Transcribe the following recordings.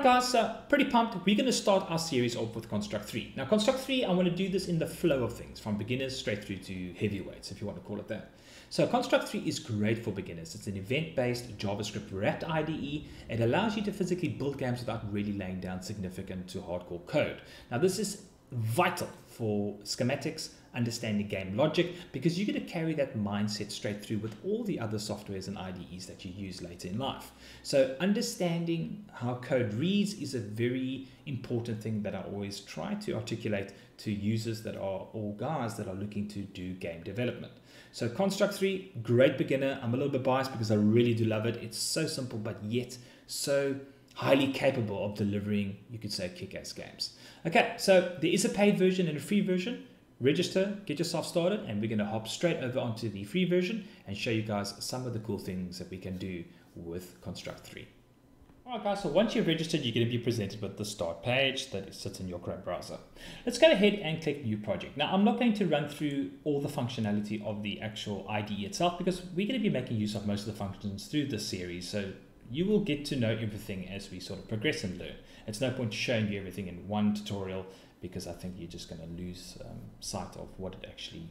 Guys, so pretty pumped. We're going to start our series off with Construct 3. Now Construct 3, I want to do this in the flow of things, from beginners straight through to heavyweights, if you want to call it that. So Construct 3 is great for beginners. It's an event-based JavaScript wrapped IDE. It allows you to physically build games without really laying down significant to hardcore code. Now this is vital for schematics, understanding game logic, because you're going to carry that mindset straight through with all the other softwares and IDEs that you use later in life. So understanding how code reads is a very important thing that I always try to articulate to users that are all guys that are looking to do game development. So Construct 3, great beginner. I'm a little bit biased because I really do love it. It's so simple, but yet so highly capable of delivering, you could say, kick-ass games. Okay, so there is a paid version and a free version. Register, get yourself started, and we're going to hop straight over onto the free version and show you guys some of the cool things that we can do with Construct 3. Alright guys, so once you've registered, you're going to be presented with the start page that sits in your Chrome browser. Let's go ahead and click new project. Now I'm not going to run through all the functionality of the actual IDE itself because we're going to be making use of most of the functions through this series. So you will get to know everything as we sort of progress and learn. It's no point showing you everything in one tutorial because I think you're just going to lose um, sight of what it actually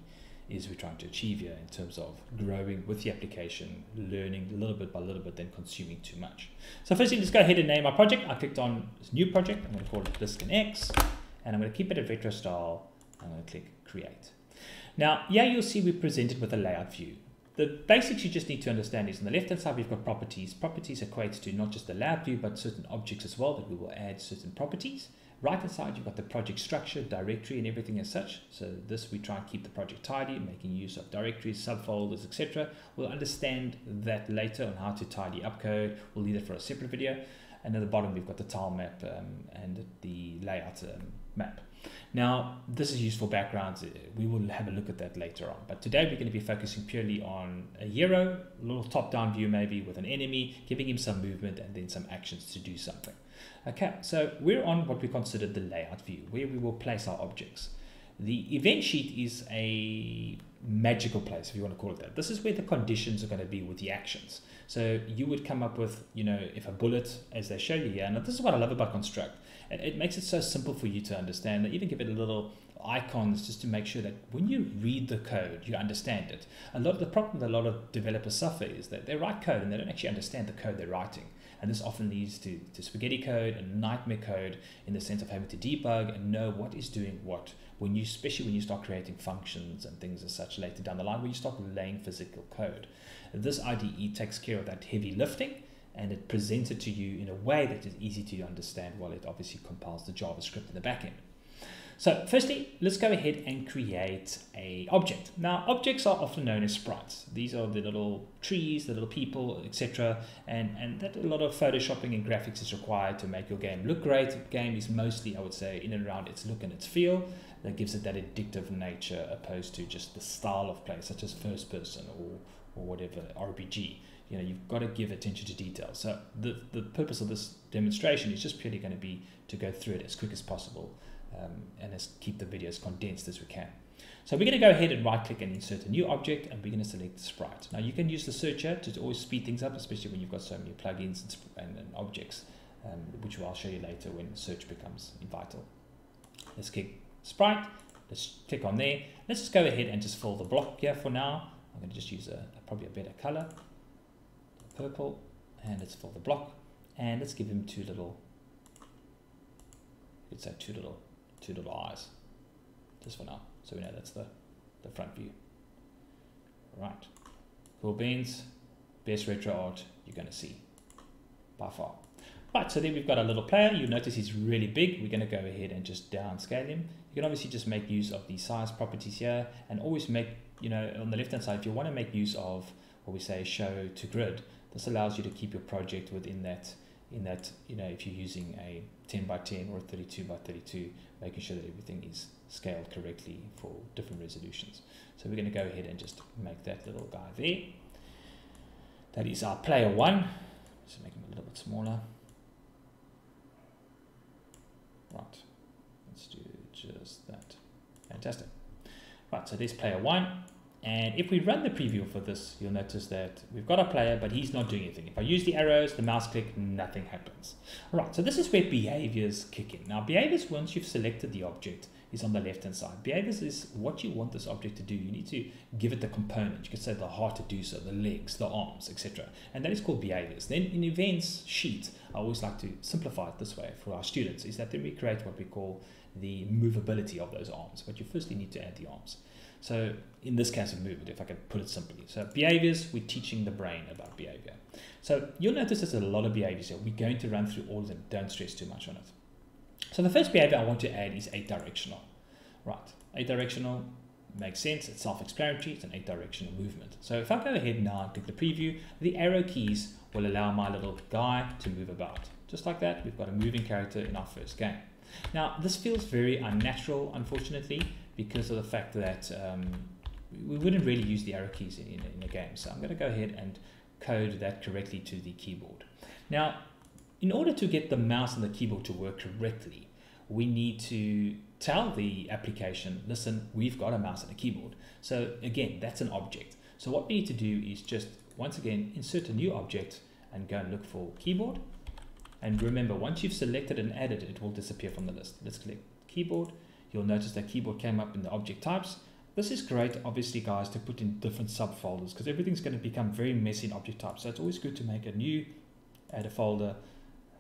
is we're trying to achieve here in terms of growing with the application, learning a little bit by little bit, then consuming too much. So firstly, let's go ahead and name our project. I clicked on new project. I'm going to call it BliskenX, and I'm going to keep it a retro style. I'm going to click Create. Now, here you'll see we're presented with a layout view. The basics you just need to understand is on the left hand side we've got properties. Properties equates to not just the layout view but certain objects as well that we will add certain properties. Right hand side, you've got the project structure, directory, and everything as such. So this, we try and keep the project tidy, making use of directories, subfolders, etc. We'll understand that later on how to tidy up code. We'll leave it for a separate video. And at the bottom, we've got the tile map um, and the layout um, map. Now, this is useful backgrounds. We will have a look at that later on. But today we're going to be focusing purely on a hero, a little top-down view maybe with an enemy, giving him some movement and then some actions to do something. Okay, so we're on what we consider the layout view, where we will place our objects. The event sheet is a magical place, if you want to call it that. This is where the conditions are going to be with the actions. So you would come up with, you know, if a bullet, as they show you here, and this is what I love about Construct, it makes it so simple for you to understand. They even give it a little icons just to make sure that when you read the code, you understand it. A lot of the problem that a lot of developers suffer is that they write code and they don't actually understand the code they're writing. And this often leads to, to spaghetti code and nightmare code in the sense of having to debug and know what is doing what when you, especially when you start creating functions and things as such later down the line, where you start laying physical code. This IDE takes care of that heavy lifting and it presents it to you in a way that is easy to understand while it obviously compiles the JavaScript in the backend. So firstly, let's go ahead and create a object. Now, objects are often known as sprites. These are the little trees, the little people, etc. And, and that a lot of photoshopping and graphics is required to make your game look great. The game is mostly, I would say, in and around its look and its feel that gives it that addictive nature opposed to just the style of play, such as first person or, or whatever, RPG. You know, you've got to give attention to detail. So the, the purpose of this demonstration is just purely going to be to go through it as quick as possible um, and as keep the video as condensed as we can. So we're going to go ahead and right click and insert a new object and we're going to select sprite. Now you can use the searcher to always speed things up, especially when you've got so many plugins and, and, and objects, um, which I'll show you later when search becomes vital. Let's click sprite. Let's click on there. Let's just go ahead and just fill the block here for now. I'm going to just use a probably a better color, purple, and let's fill the block. And let's give him two little, let's say two little two little eyes, just for now. So we know that's the, the front view. Right, cool beans, best retro art you're going to see by far. Right, so then we've got a little player. You notice he's really big. We're going to go ahead and just downscale him. You can obviously just make use of the size properties here and always make, you know, on the left-hand side, if you want to make use of what we say show to grid, this allows you to keep your project within that, in that, you know, if you're using a 10 by 10 or a 32 by 32, making sure that everything is scaled correctly for different resolutions. So we're going to go ahead and just make that little guy there. That is our player one. Just make him a little bit smaller. Right, let's do just that. Fantastic. Right, so there's player one. And if we run the preview for this, you'll notice that we've got a player, but he's not doing anything. If I use the arrows, the mouse click, nothing happens. All right, so this is where behaviors kick in. Now, behaviors, once you've selected the object, is on the left-hand side. Behaviors is what you want this object to do. You need to give it the component. You could say the heart to do so, the legs, the arms, etc. And that is called behaviors. Then in events sheet, I always like to simplify it this way for our students, is that then we create what we call the movability of those arms. But you firstly need to add the arms. So in this case of movement, if I can put it simply. So behaviors, we're teaching the brain about behavior. So you'll notice there's a lot of behaviors here. We're going to run through all of them. Don't stress too much on it. So the first behavior I want to add is eight directional. Right, eight directional makes sense. It's self-explanatory. It's an eight directional movement. So if I go ahead now and click the preview, the arrow keys will allow my little guy to move about. Just like that, we've got a moving character in our first game. Now, this feels very unnatural, unfortunately, because of the fact that um, we wouldn't really use the arrow keys in, in, in a game. So I'm going to go ahead and code that correctly to the keyboard. Now, in order to get the mouse and the keyboard to work correctly, we need to tell the application, listen, we've got a mouse and a keyboard. So again, that's an object. So what we need to do is just, once again, insert a new object and go and look for keyboard. And remember, once you've selected and added, it will disappear from the list. Let's click keyboard You'll notice that keyboard came up in the object types. This is great, obviously, guys, to put in different subfolders because everything's going to become very messy in object types. So it's always good to make a new, add a folder.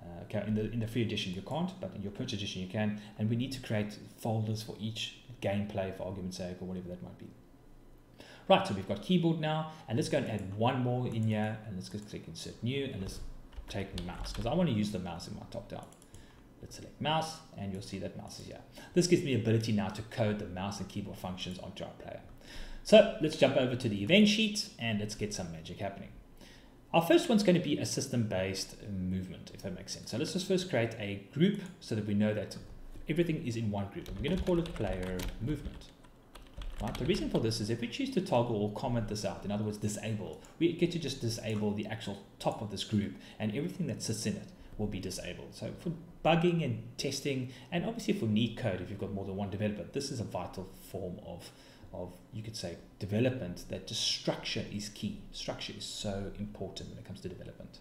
Uh, okay, in the in the free edition you can't, but in your purchase edition you can. And we need to create folders for each gameplay, for argument's sake, or whatever that might be. Right, so we've got keyboard now, and let's go and add one more in here, and let's just click insert new, and let's take mouse because I want to use the mouse in my top down. Let's select mouse and you'll see that mouse is here. This gives me the ability now to code the mouse and keyboard functions onto our player. So let's jump over to the event sheet and let's get some magic happening. Our first one's going to be a system-based movement, if that makes sense. So let's just first create a group so that we know that everything is in one group. We're going to call it player movement. Right? The reason for this is if we choose to toggle or comment this out, in other words, disable, we get to just disable the actual top of this group and everything that sits in it will be disabled. So for bugging and testing, and obviously for neat code, if you've got more than one developer, this is a vital form of, of you could say, development that just structure is key. Structure is so important when it comes to development.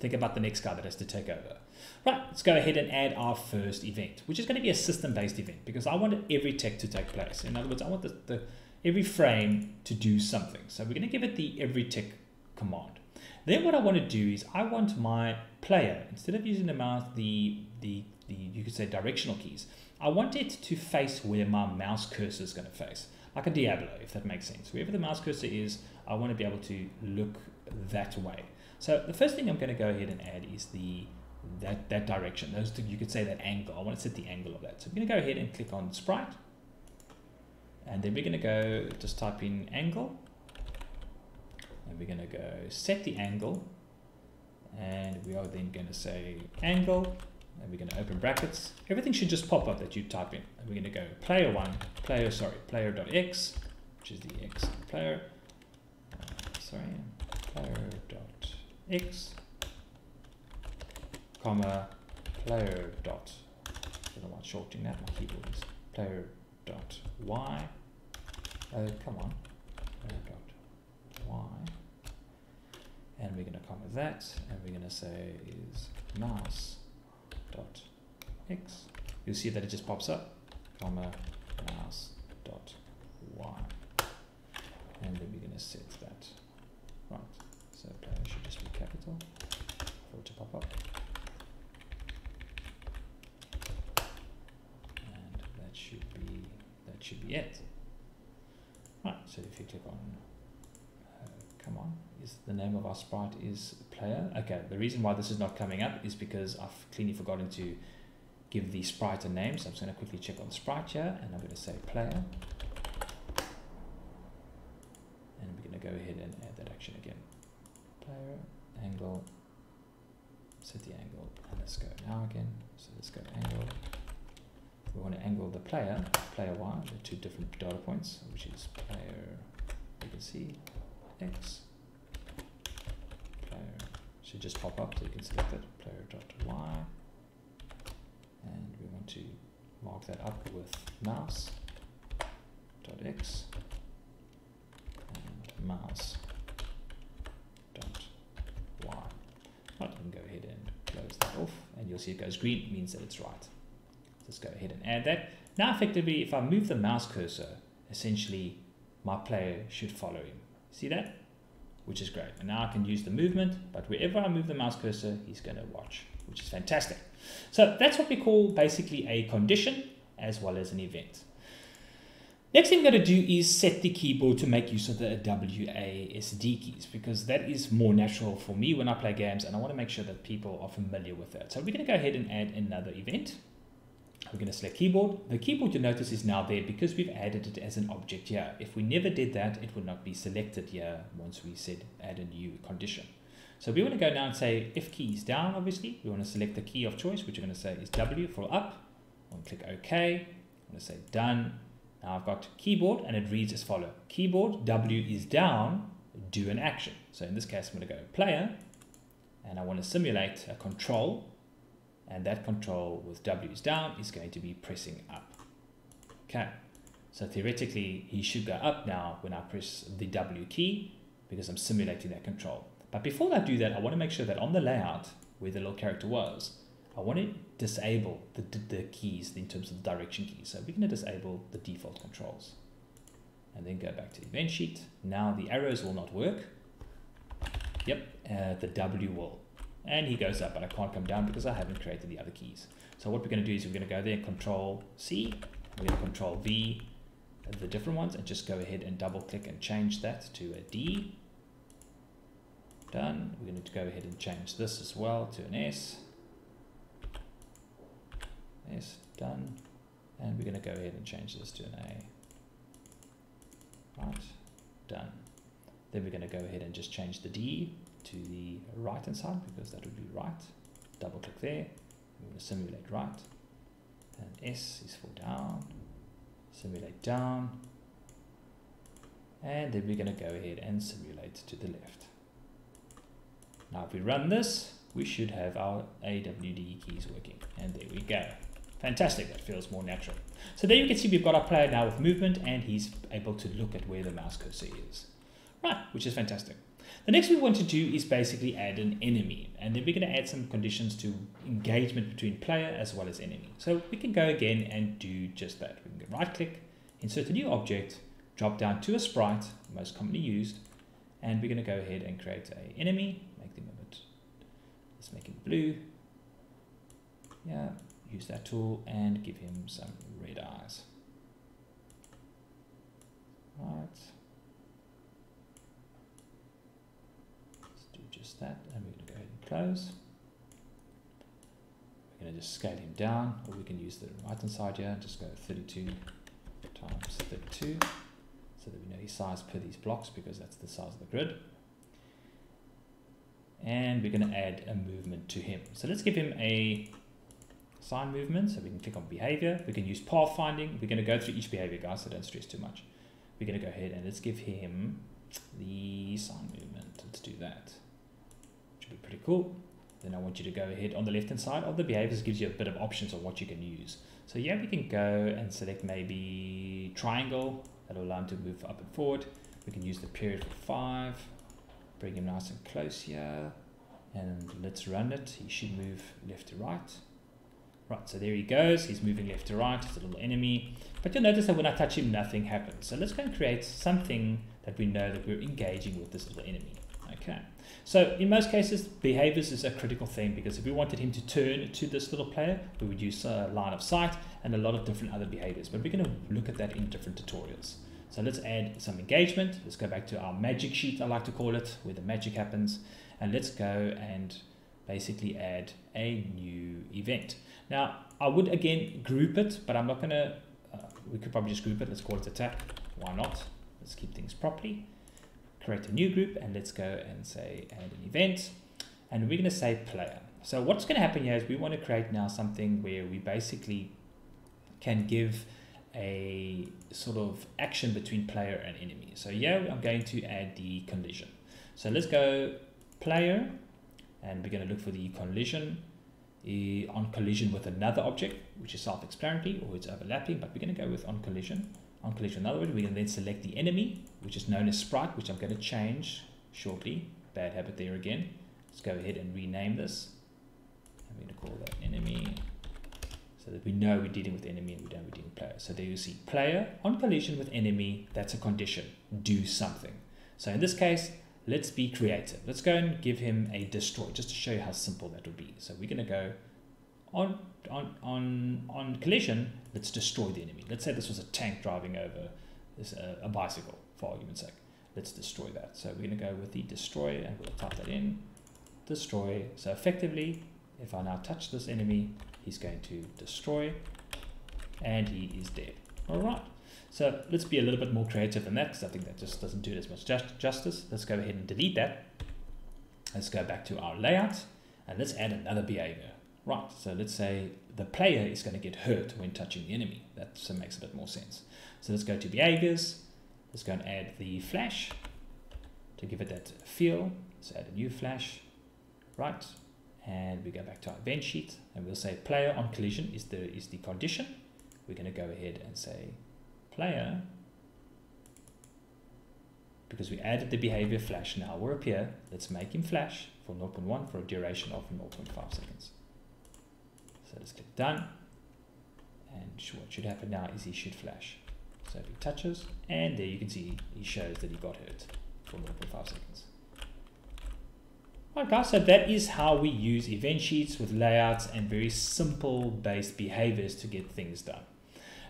Think about the next guy that has to take over. Right, let's go ahead and add our first event, which is going to be a system-based event because I want every tick to take place. In other words, I want the, the every frame to do something. So we're going to give it the every tick command. Then what I want to do is I want my player, instead of using the mouse, the, the, the, you could say directional keys, I want it to face where my mouse cursor is going to face, like a Diablo, if that makes sense. Wherever the mouse cursor is, I want to be able to look that way. So the first thing I'm going to go ahead and add is the that, that direction. Those two, you could say that angle. I want to set the angle of that. So I'm going to go ahead and click on sprite. And then we're going to go, just type in angle and we're going to go set the angle. And we are then going to say angle. And we're going to open brackets. Everything should just pop up that you type in. And we're going to go player one player sorry player dot x which is the x player. Uh, sorry player dot x comma player dot I don't want shorting that my keyboard is player dot y. Oh come on. Player dot y and we're going to comment that and we're going to say is mouse dot x. You'll see that it just pops up comma mouse dot y. And then we're going to set that. Right so player should just be capital for it to pop up. And that should be that should be it. Right so if you click on uh, come on is the name of our sprite is player. Okay, the reason why this is not coming up is because I've cleanly forgotten to give the sprite a name. So I'm just going to quickly check on sprite here and I'm going to say player. And we're going to go ahead and add that action again. Player, angle, set the angle, and let's go now again. So let's go angle. We want to angle the player, player one, the two different data points, which is player, you can see, x, should just pop up so you can select it, player dot y, and we want to mark that up with mouse dot x, and mouse dot y. Right, can go ahead and close that off and you'll see it goes green, means that it's right. Let's go ahead and add that. Now effectively, if I move the mouse cursor, essentially my player should follow him. See that? Which is great. And now I can use the movement, but wherever I move the mouse cursor, he's going to watch, which is fantastic. So that's what we call basically a condition as well as an event. Next thing I'm going to do is set the keyboard to make use of the WASD keys because that is more natural for me when I play games and I want to make sure that people are familiar with that. So we're going to go ahead and add another event. We're going to select keyboard. The keyboard you notice is now there because we've added it as an object here. If we never did that, it would not be selected here once we said add a new condition. So we want to go now and say if key is down, obviously, we want to select the key of choice, which we're going to say is W for up. I'm click OK. I'm going to say done now I've got keyboard and it reads as follow. Keyboard W is down, do an action. So in this case, I'm going to go player and I want to simulate a control and that control with W is down is going to be pressing up. Okay, so theoretically he should go up now when I press the W key because I'm simulating that control. But before I do that, I want to make sure that on the layout where the little character was, I want to disable the, the keys in terms of the direction keys. So we're going to disable the default controls and then go back to event sheet. Now the arrows will not work. Yep, uh, the W will. And he goes up, but I can't come down because I haven't created the other keys. So what we're going to do is we're going to go there, Control C, we're going to Control V, the different ones, and just go ahead and double click and change that to a D. Done. We're going to go ahead and change this as well to an S is done. And we're going to go ahead and change this to an A. Right, done. Then we're going to go ahead and just change the D to the right hand side because that would be right. Double click there. We're going to simulate right. And S is for down. Simulate down. And then we're going to go ahead and simulate to the left. Now if we run this, we should have our AWD keys working. And there we go. Fantastic, that feels more natural. So there you can see we've got our player now with movement and he's able to look at where the mouse cursor is. Right, which is fantastic. The next we want to do is basically add an enemy and then we're going to add some conditions to engagement between player as well as enemy. So we can go again and do just that. We can right click, insert a new object, drop down to a sprite, most commonly used, and we're going to go ahead and create a enemy, make them a bit, let's make him blue. Yeah, use that tool and give him some red eyes. Right. Let's do just that and we're going to go ahead and close. We're going to just scale him down or we can use the right hand side here and just go 32 times 32 so that we know his size per these blocks because that's the size of the grid. And we're going to add a movement to him. So let's give him a sine movement. So we can click on behavior. We can use pathfinding. We're going to go through each behavior, guys, so don't stress too much. We're going to go ahead and let's give him the sine movement. Let's do that. Should be pretty cool. Then I want you to go ahead on the left hand side of the behaviors gives you a bit of options on what you can use. So yeah, we can go and select maybe triangle. That'll allow him to move up and forward. We can use the period for five. Bring him nice and close here. And let's run it. He should move left to right. Right, so there he goes. He's moving left to right. He's a little enemy. But you'll notice that when I touch him, nothing happens. So let's go and create something that we know that we're engaging with this little enemy. Okay. So in most cases, behaviors is a critical thing because if we wanted him to turn to this little player, we would use a line of sight and a lot of different other behaviors. But we're going to look at that in different tutorials. So let's add some engagement. Let's go back to our magic sheet, I like to call it, where the magic happens. And let's go and basically add a new event. Now, I would again group it, but I'm not going to, uh, we could probably just group it. Let's call it attack. Why not? Let's keep things properly. Create a new group and let's go and say add an event. And we're going to say player. So what's going to happen here is we want to create now something where we basically can give a sort of action between player and enemy. So yeah, I'm going to add the collision. So let's go player and we're going to look for the collision uh, on collision with another object, which is self-explanatory or it's overlapping, but we're going to go with on collision. On collision. In other words, we can then select the enemy, which is known as sprite, which I'm going to change shortly. Bad habit there again. Let's go ahead and rename this. I'm going to call that enemy so that we know we're dealing with enemy and we don't we're dealing with player. So there you see player on collision with enemy, that's a condition. Do something. So in this case, let's be creative. Let's go and give him a destroy just to show you how simple that would be. So we're going to go on on on on collision, let's destroy the enemy. Let's say this was a tank driving over this uh, a bicycle for argument's sake. Let's destroy that. So we're going to go with the destroy and we'll type that in. Destroy. So effectively, if I now touch this enemy, he's going to destroy and he is dead. All right. So let's be a little bit more creative than that because I think that just doesn't do it as much just justice. Let's go ahead and delete that. Let's go back to our layout and let's add another behavior. Right, so let's say the player is going to get hurt when touching the enemy. That so makes a bit more sense. So let's go to behaviors. Let's go and add the flash to give it that feel. Let's add a new flash. Right, and we go back to our event sheet and we'll say player on collision is the is the condition. We're going to go ahead and say player because we added the behavior flash now will appear. Let's make him flash for 0.1 for a duration of 0.5 seconds. So let's click done. And what should happen now is he should flash. So if he touches, and there you can see he shows that he got hurt for 0.5 seconds. Alright guys, so that is how we use event sheets with layouts and very simple based behaviors to get things done.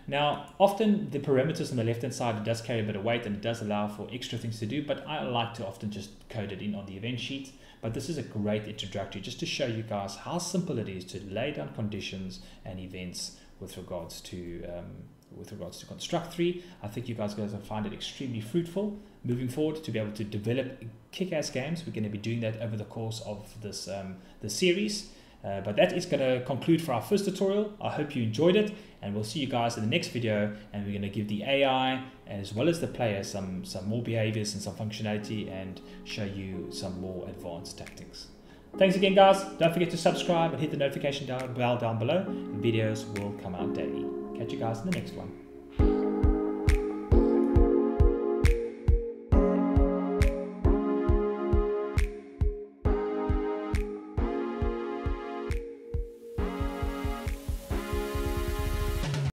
Now, often the parameters on the left hand side, does carry a bit of weight and it does allow for extra things to do, but I like to often just code it in on the event sheet. But this is a great introductory just to show you guys how simple it is to lay down conditions and events with regards to um, with regards to Construct 3. I think you guys guys will find it extremely fruitful moving forward to be able to develop kick-ass games. We're going to be doing that over the course of this um, the series. Uh, but that is going to conclude for our first tutorial. I hope you enjoyed it and we'll see you guys in the next video and we're going to give the AI as well as the player some, some more behaviors and some functionality and show you some more advanced tactics. Thanks again guys. Don't forget to subscribe and hit the notification bell down below. Videos will come out daily. Catch you guys in the next one.